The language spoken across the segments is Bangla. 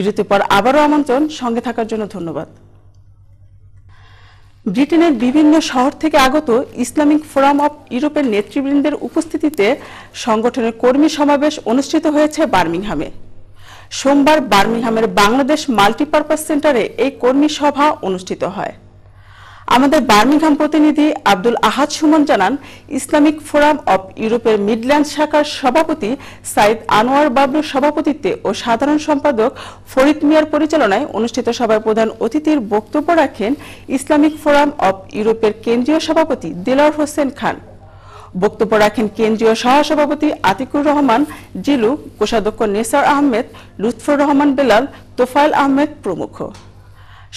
বিরতির পর আবারও আমন্ত্রণ, সঙ্গে থাকার জন্য ধন্যবাদ। ব্রিটেনের বিভিন্ন শহর থেকে আগত ইসলামিক ফোরাম অব ইউরোপের নেতৃবৃন্দের উপস্থিতিতে সংগঠনের কর্মী সমাবেশ অনুষ্ঠিত হয়েছে বার্মিংহামে। সোমবার বার্মিংহামের বাংলাদেশ মাল্টিপারপাস সেন্টারে এই কর্মী সভা অনুষ্ঠিত হয়। আমাদের বার্মিংহাম প্রতিনিধি আব্দুল আহাদ সুমন জানান, ইসলামিক ফোরাম অব ইউরোপের মিডল্যান্ড শাখার সভাপতি সাইদ আনোয়ার বাবলুর সভাপতিত্বে ও সাধারণ সম্পাদক ফরিদ মিয়ার পরিচালনায় অনুষ্ঠিত সভায় প্রধান অতিথির বক্তব্য রাখেন ইসলামিক ফোরাম অব ইউরোপের কেন্দ্রীয় সভাপতি দিলার হোসেন খান। বক্তব্য রাখেন কেন্দ্রীয় সহসভাপতি আতিকুর রহমান, জিলু, কোষাধ্যক্ষ নেসার আহমেদ, লুৎফর রহমান বেলাল, তোফায়েল আহমেদ প্রমুখ।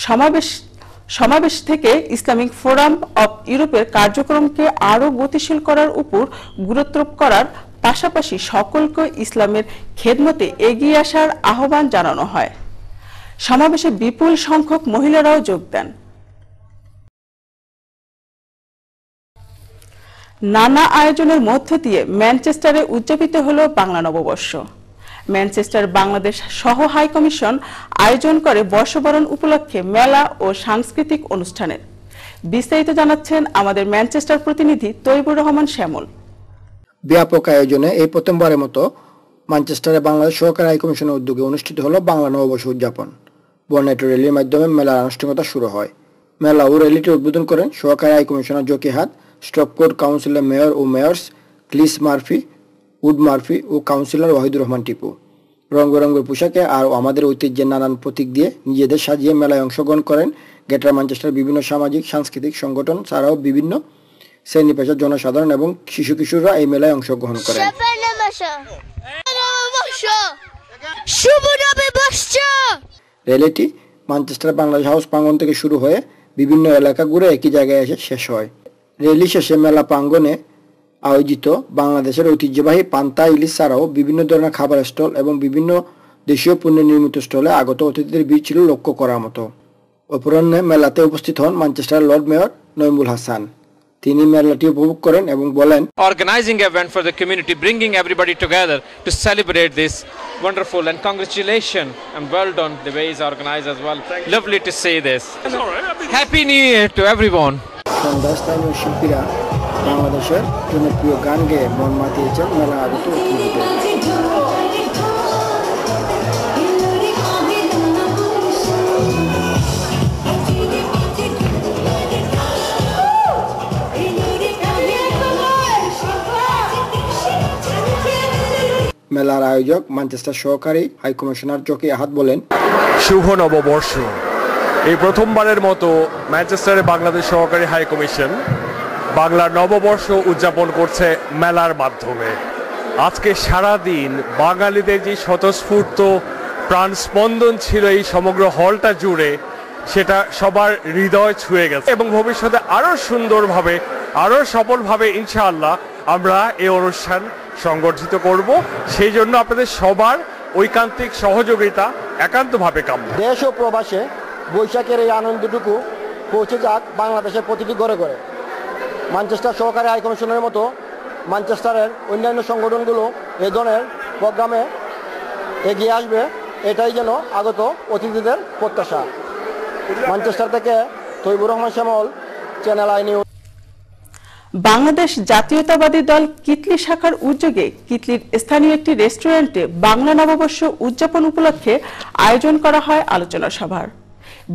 সমাবেশ সমাবেশ থেকে ইসলামিক ফোরাম অব ইউরোপের কার্যক্রমকে আরও গতিশীল করার উপর গুরুত্ব করার পাশাপাশি সকলকে ইসলামের খেদমতে এগিয়ে আসার আহ্বান জানানো হয়। সমাবেশে বিপুল সংখ্যক মহিলারাও যোগ দেন। নানা আয়োজনের মধ্য দিয়ে ম্যানচেস্টারে উদযাপিত হল বাংলা নববর্ষ। ম্যানচেস্টার বাংলাদেশ সহ হাই কমিশন আয়োজন করে বর্ষবরণ উপলক্ষে মেলা ও সাংস্কৃতিক অনুষ্ঠানের। বিস্তারিত জানাচ্ছেন আমাদের ম্যানচেস্টার প্রতিনিধি তৈবুর রহমান শ্যামল। ব্যাপক আয়োজনে এই প্রথমবারের মতো ম্যানচেস্টারে বাংলাদেশ সহকারী হাই কমিশনের উদ্যোগে অনুষ্ঠিত হলো বাংলা নববর্ষ উদযাপন। বর্ণাঢ্য র্যালির মাধ্যমে মেলার আনুষ্ঠানিকতা শুরু হয়। মেলা ও র্যালিটি উদ্বোধন করেন সহকারী হাই কমিশনার জকি হাত স্টপকোট কাউন্সিলের মেয়র ও mayoress Chris Murphy Wood Murphy ও কাউন্সিলর ওয়াহিদুর রহমান টিপু। রং বেরঙ্গের পোশাকে আর আমাদের ঐতিহ্যের নানান প্রতীক দিয়ে নিজেদের সাজিয়ে মেলায় অংশগ্রহণ করেন গ্রেটার ম্যানচেস্টার বিভিন্ন সামাজিক, সাংস্কৃতিক সংগঠন ছাড়াও বিভিন্ন শ্রেণি পেশার জনসাধারণ এবং শিশু কিশোররা এই মেলায় অংশগ্রহণ করেন। র্যালিটি ম্যানচেস্টার বাংলাদেশ হাউস প্রাঙ্গন থেকে শুরু হয়ে বিভিন্ন এলাকা ঘুরে একই জায়গায় এসে শেষ হয়। র্যালি শেষে মেলা প্রাঙ্গণে আয়োজিত বাংলাদেশের ঐতিহ্যবাহী পান্তা ইলিশ ছাড়াও বিভিন্ন ধরনের খাবার স্টল এবং বিভিন্ন দেশীয় পণ্য নির্মিত স্টলে আগত অতিথিদের ভিড় ছিল লক্ষ্য করার মতো। অপরাহ্নে মেলাতে উপস্থিত হন Manchester lord mayor Naimul Hasan. তিনি মেলাটি উপভোগ করেন এবং বলেন organising event for the community bringing everybody together to celebrate this wonderful and congratulation them well done the way is organised as well lovely to see this happy new year to everyone শিল্পীরা বাংলাদেশের জনপ্রিয় গান গেয়ে মন মাতিয়েছেন মেলা আগত অতিথিদের। মেলার আয়োজক ম্যানচেস্টার সহকারী হাই কমিশনার জকি আহাদ বলেন, শুভ নববর্ষ। এই প্রথমবারের মতো ম্যানচেস্টারে বাংলাদেশ সহকারী হাই কমিশন বাংলার নববর্ষ উদযাপন করছে মেলার মাধ্যমে। আজকে সারা দিন বাঙালিদের যে স্বতঃস্ফূর্ত প্রাণস্পন্দন ছিল এই সমগ্র হলটা জুড়ে, সেটা সবার হৃদয় ছুঁয়ে গেছে এবং ভবিষ্যতে আরও সুন্দরভাবে আরও সফলভাবে ইনশাআল্লাহ আমরা এই অনুষ্ঠান সংগঠিত করব। সেই জন্য আপনাদের সবার ঐকান্তিক সহযোগিতা একান্তভাবে কাম্য। দেশ ও প্রবাসে বৈশাখের এই আনন্দটুকু পৌঁছে যাক বাংলাদেশের প্রতিটি ঘরে ঘরে। ম্যানচেস্টার সহকারী হাই কমিশনের মতো ম্যানচেস্টারের অন্যান্য সংগঠনগুলো এ ধরনের প্রোগ্রামে এগিয়ে আসবে, এটাই যেন আগত অতিথিদের প্রত্যাশা। ম্যানচেস্টার থেকে Taibur Rahman Shyamal channel I news Bangladesh জাতীয়তাবাদী দল কিতলি শাখার উদ্যোগে কিতলির স্থানীয় একটি রেস্টুরেন্টে বাংলা নববর্ষ উদযাপন উপলক্ষে আয়োজন করা হয় আলোচনা সভার।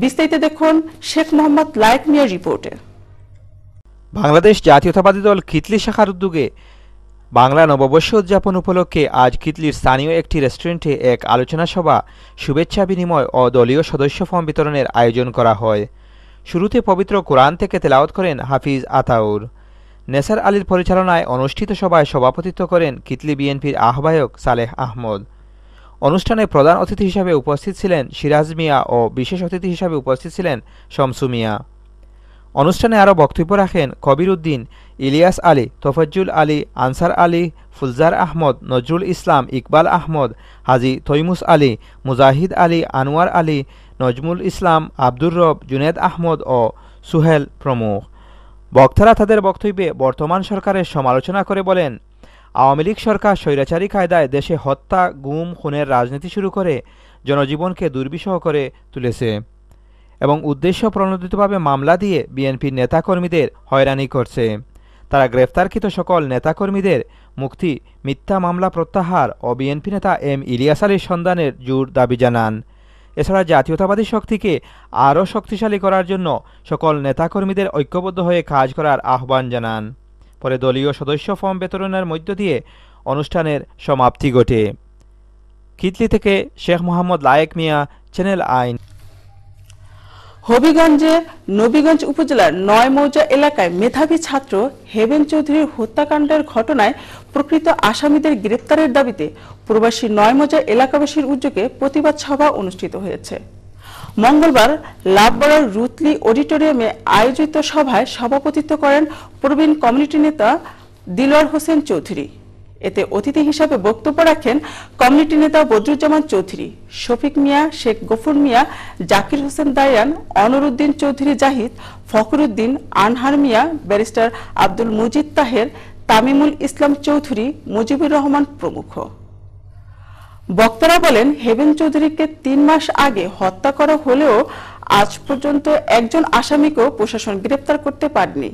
বিস্তারিত দেখুন শেখ মোহাম্মদ লায়েক মিয়ার রিপোর্টে। বাংলাদেশ জাতীয়তাবাদী দল কিতলি শাখার উদ্যোগে বাংলা নববর্ষ উদযাপন উপলক্ষে আজ কিতলির স্থানীয় একটি রেস্টুরেন্টে এক আলোচনা সভা, শুভেচ্ছা বিনিময় ও দলীয় সদস্য ফর্ম বিতরণের আয়োজন করা হয়। শুরুতে পবিত্র কোরআন থেকে তেলাওয়াত করেন হাফিজ আতাউর। নেসার আলীর পরিচালনায় অনুষ্ঠিত সভায় সভাপতিত্ব করেন কিতলি বিএনপির আহ্বায়ক সালেহ আহমদ। অনুষ্ঠানে প্রধান অতিথি হিসাবে উপস্থিত ছিলেন সিরাজ মিয়া ও বিশেষ অতিথি হিসাবে উপস্থিত ছিলেন শমসু মিয়া। অনুষ্ঠানে আরও বক্তব্য রাখেন কবির উদ্দিন, ইলিয়াস আলী, তোফাজ্জুল আলী, আনসার আলী, ফুলজার আহমদ, নজরুল ইসলাম, ইকবাল আহমদ, হাজি থৈমুস আলী, মুজাহিদ আলী, আনোয়ার আলী, নজমুল ইসলাম, আব্দুর রব, জুনেদ আহমদ ও সুহেল প্রমুখ। বক্তারা তাদের বক্তব্যে বর্তমান সরকারের সমালোচনা করে বলেন, আওয়ামী লীগ সরকার স্বৈরাচারী কায়দায় দেশে হত্যা, গুম, খুনের রাজনীতি শুরু করে জনজীবনকে দুর্বিষহ করে তুলেছে। এবং উদ্দেশ্য প্রণোদিতভাবে মামলা দিয়ে বিএনপির নেতাকর্মীদের হয়রানি করছে। তারা গ্রেফতারকৃত সকল নেতাকর্মীদের মুক্তি, মিথ্যা মামলা প্রত্যাহার ও বিএনপি নেতা এম ইলিয়াস আলীর সন্ধানের জোর দাবি জানান। এছাড়া জাতীয়তাবাদী শক্তিকে আরও শক্তিশালী করার জন্য সকল নেতাকর্মীদের ঐক্যবদ্ধ হয়ে কাজ করার আহ্বান জানান। পরে দলীয় সদস্য ফর্ম বিতরণের মধ্য দিয়ে অনুষ্ঠানের সমাপ্তি ঘটে। কিতলি থেকে শেখ মোহাম্মদ লায়েক মিয়া, চ্যানেল আইন। হবিগঞ্জে নবীগঞ্জ উপজেলার নয় মৌজা এলাকায় মেধাবী ছাত্র হেবেন চৌধুরীর হত্যাকাণ্ডের ঘটনায় প্রকৃত আসামিদের গ্রেপ্তারের দাবিতে প্রবাসী নয় মৌজা এলাকাবাসীর উদ্যোগে প্রতিবাদ সভা অনুষ্ঠিত হয়েছে। মঙ্গলবার লাভবড়ার রুতলি অডিটোরিয়ামে আয়োজিত সভায় সভাপতিত্ব করেন প্রবীণ কমিউনিটি নেতা দিলওয়ার হোসেন চৌধুরী। এতে অতিথি হিসাবে বক্তব্য রাখেন কমিউনিটি নেতা বদরুজ্জামান চৌধুরী, শফিক মিয়া, শেখ গফুর মিয়া, জাকির হোসেন দায়ান, অনরুদ্দিন চৌধুরী জাহিদ, ফখরুদ্দিন, আনহার মিয়া, ব্যারিস্টার আব্দুল মুজিদ তাহের, তামিমুল ইসলাম চৌধুরী, মুজিবুর রহমান প্রমুখ। বক্তারা বলেন, হেবেন চৌধুরীকে তিন মাস আগে হত্যা করা হলেও আজ পর্যন্ত একজন আসামিকেও প্রশাসন গ্রেপ্তার করতে পারেনি।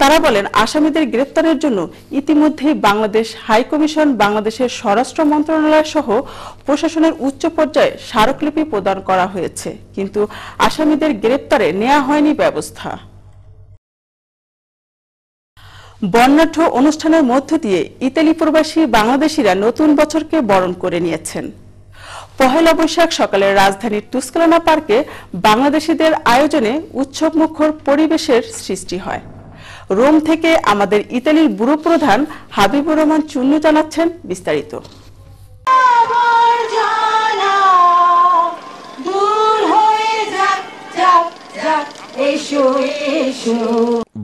তারা বলেন, আসামিদের গ্রেপ্তারের জন্য ইতিমধ্যেই বাংলাদেশ হাই কমিশন, বাংলাদেশের স্বরাষ্ট্র মন্ত্রণালয় সহ প্রশাসনের উচ্চ পর্যায়ে স্মারকলিপি প্রদান করা হয়েছে। কিন্তু আসামিদের গ্রেপ্তারে নেওয়া হয়নি ব্যবস্থা। বর্ণাঢ্য অনুষ্ঠানের মধ্য দিয়ে ইতালি প্রবাসী বাংলাদেশিরা নতুন বছরকে বরণ করে নিয়েছেন। পহেলা বৈশাখ সকালে রাজধানীর তুস্কলানা পার্কে বাংলাদেশিদের আয়োজনে উৎসব মুখর পরিবেশের সৃষ্টি হয়। রোম থেকে আমাদের ইতালির ব্যুরো প্রধান হাবিবুর রহমান চুন্নু জানাচ্ছেন বিস্তারিত।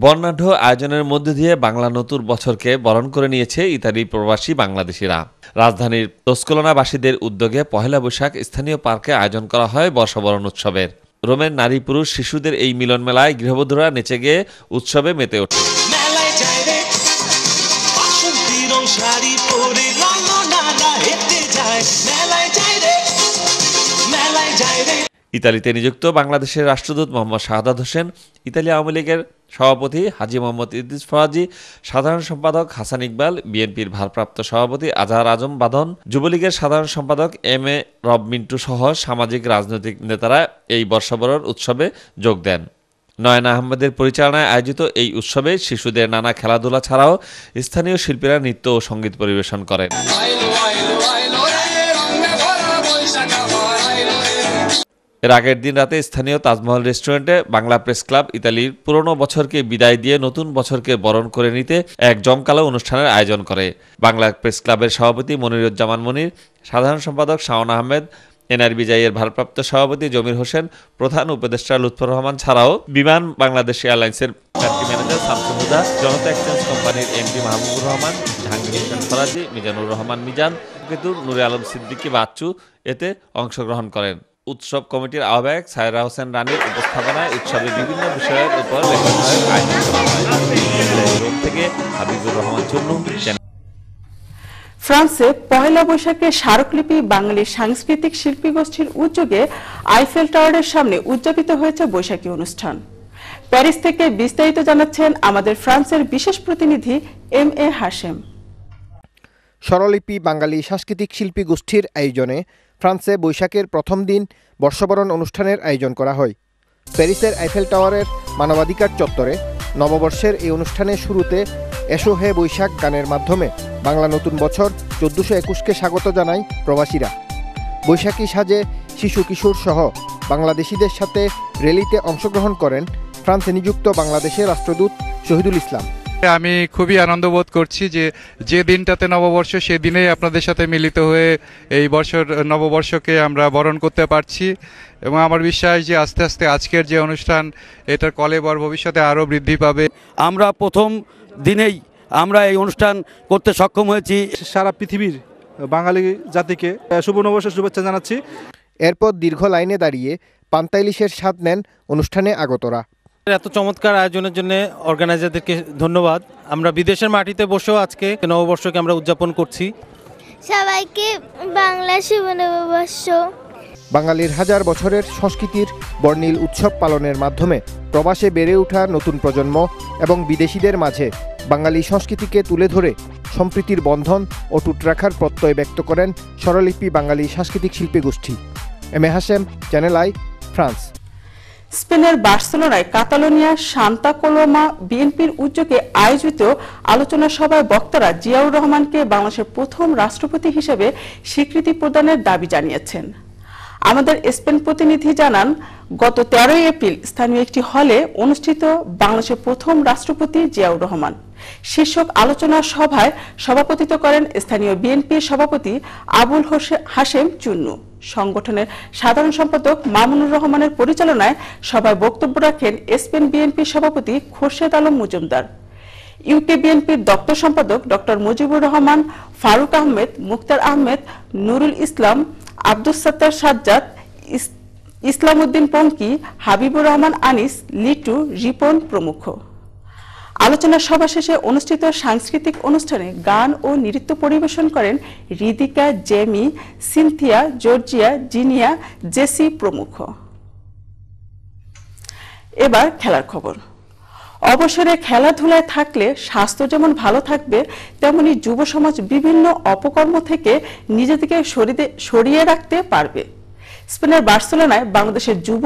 বর্ণাঢ্য আয়োজনের মধ্য দিয়ে বাংলা নতুন বছরকে বরণ করে নিয়েছে ইতালি প্রবাসী বাংলাদেশিরা। রাজধানীর তোস্কলনাবাসীদের উদ্যোগে পহেলা বৈশাখ স্থানীয় পার্কে আয়োজন করা হয় বর্ষবরণ উৎসবের। রোমের নারী পুরুষ শিশুদের এই মিলন মেলায় গৃহবধূরা নেচে গিয়ে উৎসবে মেতে ওঠে। ইতালিতে নিযুক্ত বাংলাদেশের রাষ্ট্রদূত মোহাম্মদ শাহাদাত হোসেন, ইতালি আওয়ামী লীগের সভাপতি হাজি মোহাম্মদ ইদ্রিস ফরাজি, সাধারণ সম্পাদক হাসান ইকবাল, বিএনপির ভারপ্রাপ্ত সভাপতি আজহার আজম বাদন, যুবলীগের সাধারণ সম্পাদক এম এ রব মিন্টু সহ সামাজিক রাজনৈতিক নেতারা এই বর্ষবরণ উৎসবে যোগ দেন। নয়না আহমেদের পরিচালনায় আয়োজিত এই উৎসবে শিশুদের নানা খেলাধুলা ছাড়াও স্থানীয় শিল্পীরা নৃত্য ও সংগীত পরিবেশন করেন। এর আগের দিন রাতে স্থানীয় তাজমহল রেস্টুরেন্টে বাংলা প্রেস ক্লাব ইতালির পুরনো বছরকে বিদায় দিয়ে নতুন বছরকে বরণ করে নিতে এক জমকালো অনুষ্ঠানের আয়োজন করে। বাংলা প্রেস ক্লাবের সভাপতি মনিরুজ্জামান মনির, সাধারণ সম্পাদক শাওন আহমেদ এনআরবিজাইয়ের ভারপ্রাপ্ত সভাপতি জমির হোসেন, প্রধান উপদেষ্টা লুৎফর রহমান ছাড়াও বিমান বাংলাদেশ এয়ারলাইন্সের country manager Shamsul Huda, Janata exchange কোম্পানির এমডি মাহবুবুর রহমান, জাহাঙ্গীর ফরাজি মিজানুর রহমান মিজান কেতুর নুরে আলম সিদ্দিকী বাচ্চু এতে অংশগ্রহণ করেন। উৎসব কমিটির আহ্বায়ক সায়রা হোসেন রানীর উপস্থাপনায় উৎসবের বিভিন্ন বিষয়ের উপর আয়োজন থেকে হাবিবুর রহমান চুন্নু ফ্রান্সে পহেলা বৈশাখে স্মারকলিপি বাঙালি সাংস্কৃতিক শিল্পী গোষ্ঠীর উদ্যোগে আইফেল টাওয়ারের সামনে উদযাপিত হয়েছে বৈশাখী অনুষ্ঠান। প্যারিস থেকে বিস্তারিত জানাচ্ছেন আমাদের ফ্রান্সের বিশেষ প্রতিনিধি এম এ হাশেম। স্বরলিপি বাঙালি সাংস্কৃতিক শিল্পী গোষ্ঠীর আয়োজনে ফ্রান্সে বৈশাখের প্রথম দিন বর্ষবরণ অনুষ্ঠানের আয়োজন করা হয়। প্যারিসের আইফেল টাওয়ারের মানবাধিকার চত্বরে নববর্ষের এই অনুষ্ঠানের শুরুতে এসো হে বৈশাখ গানের মাধ্যমে বাংলা নতুন বছর চোদ্দোশো একুশকে স্বাগত জানায় প্রবাসীরা। বৈশাখী সাজে শিশু কিশোর সহ বাংলাদেশিদের সাথে র্যালিতে অংশগ্রহণ করেন ফ্রান্সে নিযুক্ত বাংলাদেশের রাষ্ট্রদূত শহীদুল ইসলাম। আমি খুবই আনন্দ বোধ করছি যে যে দিনটাতে নববর্ষ সেদিনেই আপনাদের সাথে মিলিত হয়ে এই বছর নববর্ষকে আমরা বরণ করতে পারছি। এবং আমার বিশ্বাস যে আস্তে আস্তে আজকের যে অনুষ্ঠান এটার কলেবর ভবিষ্যতে আরও বৃদ্ধি পাবে। আমরা প্রথম দিনেই আমরা এই অনুষ্ঠান করতে সক্ষম হয়েছি। সারা পৃথিবীর বাঙালি জাতিকে শুভ নববর্ষের শুভেচ্ছা জানাচ্ছি। এরপর দীর্ঘ লাইনে দাঁড়িয়ে পান্তাইলিশের স্বাদ নেন অনুষ্ঠানে আগতরা। এত চমৎকার আয়োজনের জন্য অর্গানাইজারদেরকে ধন্যবাদ। আমরা বিদেশের মাটিতে বসেও আজকে নববর্ষকে আমরা উদযাপন করছি। সবাইকে বাংলা শুভ নববর্ষ বাঙালির হাজার বছরের সংস্কৃতির বর্ণিল উৎসব পালনের মাধ্যমে প্রবাসে বেড়ে ওঠা নতুন প্রজন্ম এবং বিদেশিদের মাঝে বাঙালি সংস্কৃতিকে তুলে ধরে সম্প্রীতির বন্ধন অটুট রাখার প্রত্যয় ব্যক্ত করেন স্বরলিপি বাঙালি সাংস্কৃতিক শিল্পী গোষ্ঠী। M A Hashem channel I France. স্পেনের বার্সেলোনায় কাতালোনিয়া, সান্তা কোলোমা, বিএনপির উদ্যোগে আয়োজিত আলোচনা সভায় বক্তারা জিয়াউর রহমানকে বাংলাদেশের প্রথম রাষ্ট্রপতি হিসেবে স্বীকৃতি প্রদানের দাবি জানিয়েছেন। আমাদের স্পেন প্রতিনিধি জানান, গত তেরোই এপ্রিল স্থানীয় একটি হলে অনুষ্ঠিত বাংলাদেশের প্রথম রাষ্ট্রপতি জিয়াউর রহমান। শীর্ষক আলোচনা সভায় সভাপতিত্ব করেন স্থানীয় বিএনপির সভাপতি আবুল হোসে- হাশেম চুন্নু। সংগঠনের সাধারণ সম্পাদক মামুনুর রহমানের পরিচালনায় সভায় বক্তব্য রাখেন স্পেন বিএনপির সভাপতি খোরশেদ আলম মজুমদার। ইউকে বিএনপির দপ্তর সম্পাদক ডক্টর মুজিবুর রহমান, ফারুক আহমেদ মুক্তার আহমেদ, নুরুল ইসলাম, আব্দুস সত্তার সাজ্জাদ, ইস- ইসলাম উদ্দিন পঙ্কি হাবিবুর রহমান আনিস, লিটু রিপন প্রমুখ। আলোচনা সভা শেষে অনুষ্ঠিত সাংস্কৃতিক অনুষ্ঠানে গান ও নৃত্য পরিবেশন করেন Ridika Jamie, Cynthia, Georgia, Zinia, Jessie প্রমুখ। এবার খেলার খবর। অবসরে খেলাধুলায় থাকলে স্বাস্থ্য যেমন ভালো থাকবে, তেমনি যুব সমাজ বিভিন্ন অপকর্ম থেকে নিজেদেরকে সরিয়ে- রাখতে পারবে। স্পেনের বার্সেলোনায় বাংলাদেশের যুব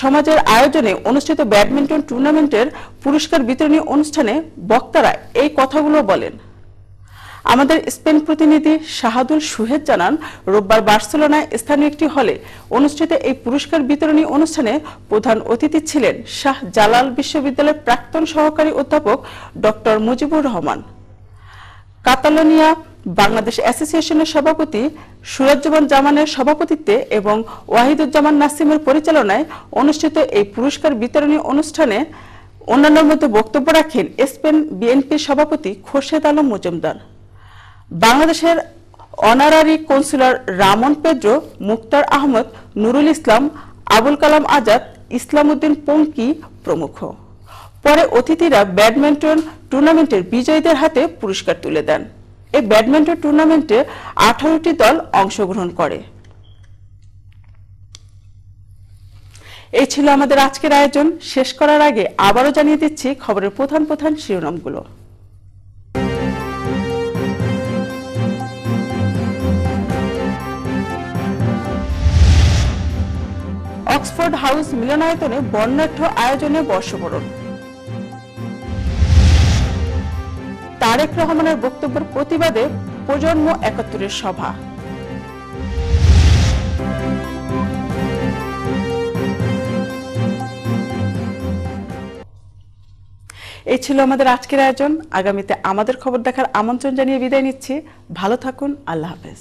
সমাজের আয়োজনে অনুষ্ঠিত ব্যাডমিন্টন টুর্নামেন্টের পুরস্কার বিতরণী অনুষ্ঠানে বক্তারা এই কথাগুলো বলেন। আমাদের স্পেন প্রতিনিধি শাহাদুল সুহেদ জানান, রোববার বার্সেলোনায় স্থানীয় একটি হলে অনুষ্ঠিত এই পুরস্কার বিতরণী অনুষ্ঠানে প্রধান অতিথি ছিলেন শাহ জালাল বিশ্ববিদ্যালয়ের প্রাক্তন সহকারী অধ্যাপক ডক্টর মুজিবুর রহমান। কাতালোনিয়া বাংলাদেশ অ্যাসোসিয়েশনের সভাপতি সুরাজ্জমান জামানের সভাপতিত্বে এবং ওয়াহিদুজ্জামান নাসিমের পরিচালনায় অনুষ্ঠিত এই পুরস্কার বিতরণী অনুষ্ঠানে অন্যান্যের মধ্যে বক্তব্য রাখেন স্পেন বিএনপির সভাপতি খোরশেদ আলম মজুমদার। বাংলাদেশের honorary consular Ramon Pedro, Muktar Ahmad, Nurul Islam, Abul Kalam Azad Islam Uddin Ponki প্রমুখ। পরে অতিথিরা ব্যাডমিন্টন টুর্নামেন্টের বিজয়ীদের হাতে পুরস্কার তুলে দেন। এই ব্যাডমিন্টন টুর্নামেন্টে আঠারোটি দল অংশগ্রহণ করে। এই ছিল আমাদের আজকের আয়োজন। শেষ করার আগে আবারও জানিয়ে দিচ্ছি খবরের প্রধান প্রধান শিরোনামগুলো। অক্সফোর্ড হাউস মিলনায়তনে বর্ণাঢ্য আয়োজনে বর্ষবরণ। তারেক রহমানের বক্তব্যের প্রতিবাদে প্রজন্ম একাত্তরের সভা। এই ছিল আমাদের আজকের আয়োজন। আগামীতে আমাদের খবর দেখার আমন্ত্রণ জানিয়ে বিদায় নিচ্ছি। ভালো থাকুন। আল্লাহ হাফেজ।